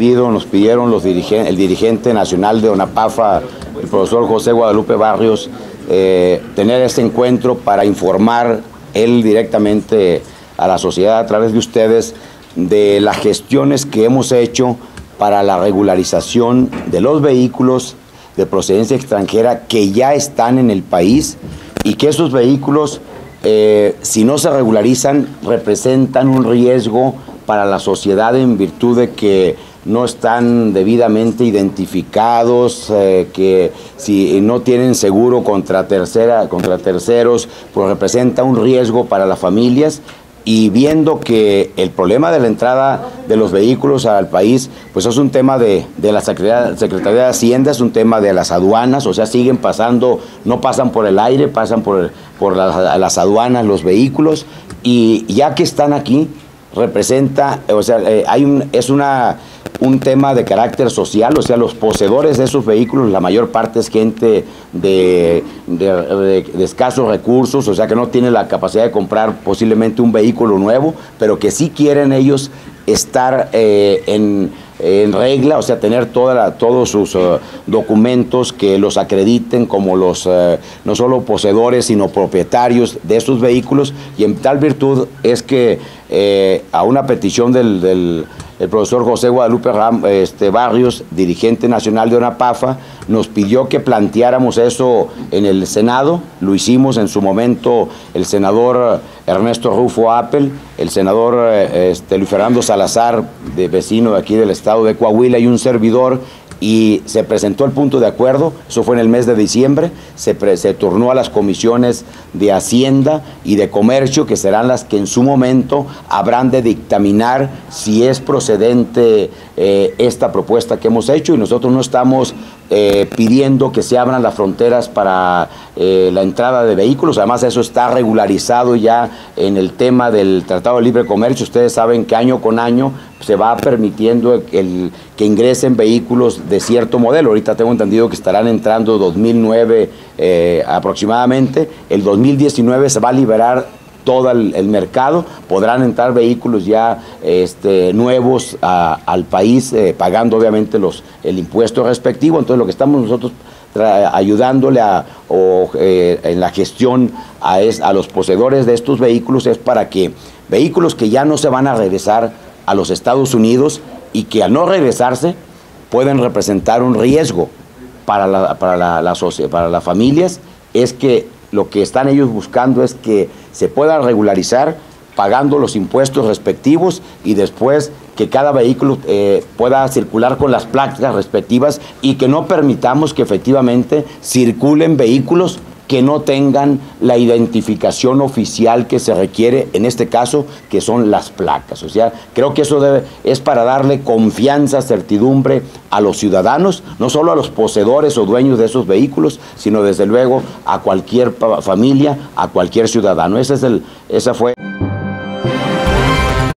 Nos pidieron los el dirigente nacional de ONAPAFA, el profesor José Guadalupe Barrios, eh, tener este encuentro para informar él directamente a la sociedad a través de ustedes de las gestiones que hemos hecho para la regularización de los vehículos de procedencia extranjera que ya están en el país y que esos vehículos, eh, si no se regularizan, representan un riesgo para la sociedad en virtud de que no están debidamente identificados, eh, que si no tienen seguro contra, tercera, contra terceros, pues representa un riesgo para las familias. Y viendo que el problema de la entrada de los vehículos al país, pues es un tema de, la Secretaría, de Hacienda, es un tema de las aduanas, o sea, siguen pasando, no pasan por el aire, pasan por, por las aduanas los vehículos, y ya que están aquí, representa, o sea, eh, hay un, es una, un tema de carácter social, o sea, los poseedores de esos vehículos, la mayor parte es gente de, escasos recursos, o sea, que no tiene la capacidad de comprar posiblemente un vehículo nuevo, pero que sí quieren ellos estar eh, en en regla, o sea, tener toda todos sus eh, documentos que los acrediten como los eh, no solo poseedores, sino propietarios de esos vehículos. Y en tal virtud es que eh, a una petición del el profesor José Guadalupe este, Barrios, dirigente nacional de ONAPAFA, nos pidió que planteáramos eso en el Senado. Lo hicimos en su momento el senador Ernesto Rufo Apple, el senador este, Luis Fernando Salazar, de vecino de aquí del estado de Coahuila, y un servidor y se presentó el punto de acuerdo, eso fue en el mes de diciembre, se, se, turnó a las comisiones de Hacienda y de Comercio, que serán las que en su momento habrán de dictaminar si es procedente eh, esta propuesta que hemos hecho y nosotros no estamos eh, pidiendo que se abran las fronteras para eh, la entrada de vehículos. Además, eso está regularizado ya en el tema del Tratado de Libre Comercio. Ustedes saben que año con año se va permitiendo el, que ingresen vehículos de cierto modelo. Ahorita tengo entendido que estarán entrando 2009 eh, aproximadamente. El 2019 se va a liberar todo el, mercado, podrán entrar vehículos ya este, nuevos al país, eh, pagando obviamente los, el impuesto respectivo. Entonces lo que estamos nosotros ayudándole a, eh, en la gestión a, es, a los poseedores de estos vehículos es para que vehículos que ya no se van a regresar a los Estados Unidos y que al no regresarse pueden representar un riesgo para, la, para, la, para las familias, es que lo que están ellos buscando es que se puedan regularizar pagando los impuestos respectivos y después que cada vehículo eh, pueda circular con las placas respectivas y que no permitamos que efectivamente circulen vehículos que no tengan la identificación oficial que se requiere, en este caso, que son las placas. O sea, creo que eso debe, es para darle confianza, certidumbre a los ciudadanos, no solo a los poseedores o dueños de esos vehículos, sino desde luego a cualquier familia, a cualquier ciudadano. Ese es el, esa fue.